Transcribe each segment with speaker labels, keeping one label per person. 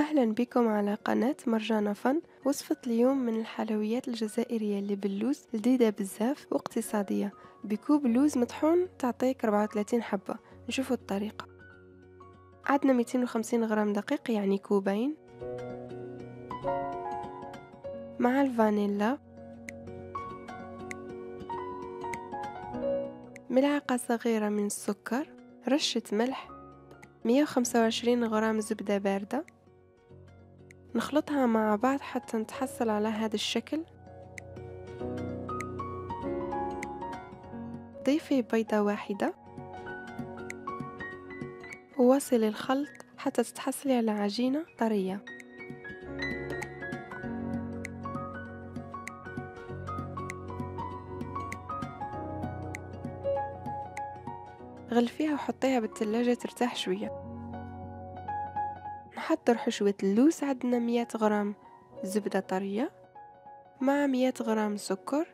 Speaker 1: أهلا بكم على قناة مرجانة فن. وصفة اليوم من الحلويات الجزائرية اللي باللوز لذيذة بزاف واقتصادية. بكوب لوز مطحون تعطيك 34 حبة. نشوفوا الطريقة. عندنا 250 غرام دقيق يعني كوبين. مع الفانيلا. ملعقة صغيرة من السكر. رشة ملح. 125 غرام زبدة باردة. نخلطها مع بعض حتى نتحصل على هذا الشكل. ضيفي بيضة واحدة. وواصلي الخلط حتى تتحصلي على عجينة طرية. غلفيها وحطيها بالثلاجة ترتاح شوية. نحضر حشوة اللوز عندنا مية غرام زبدة طرية مع مية غرام سكر.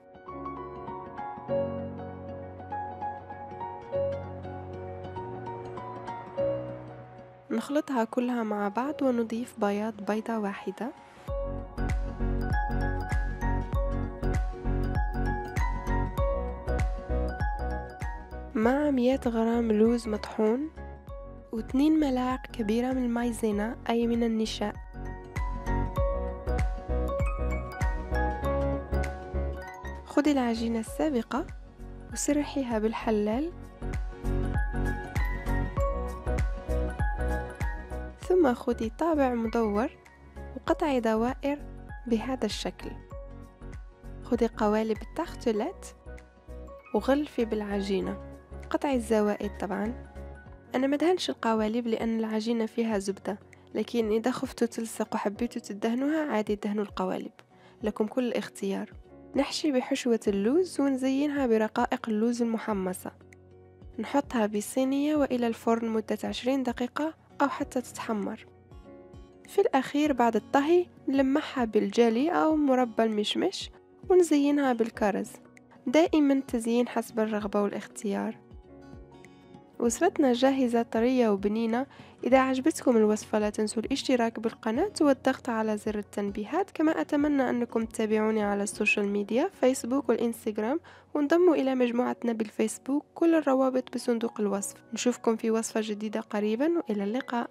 Speaker 1: نخلطها كلها مع بعض ونضيف بياض بيضة واحدة. مع مية غرام لوز مطحون. واثنين ملاعق كبيرة من المايزينا أي من النشاء خذي العجينة السابقة وسرحيها بالحلال. ثم خذي طابع مدور وقطعي دوائر بهذا الشكل. خذي قوالب التختلات وغلفي بالعجينة. قطعي الزوائد طبعا. أنا مدهنش القوالب لأن العجينة فيها زبدة لكن إذا خفتوا تلصق وحبيتوا تدهنوها عادي دهنوا القوالب لكم كل الاختيار. نحشي بحشوة اللوز ونزينها برقائق اللوز المحمصة. نحطها بصينية وإلى الفرن مدة عشرين دقيقة أو حتى تتحمر. في الأخير بعد الطهي نلمعها بالجلي أو مربى المشمش ونزينها بالكرز. دائما تزيين حسب الرغبة والاختيار. وصفتنا جاهزة طرية وبنينة. إذا عجبتكم الوصفة لا تنسوا الاشتراك بالقناة والضغط على زر التنبيهات. كما أتمنى أنكم تتابعوني على ال social media فيسبوك والإنستغرام. وانضموا إلى مجموعتنا بالفيسبوك. كل الروابط بصندوق الوصف. نشوفكم في وصفة جديدة قريبا وإلى اللقاء.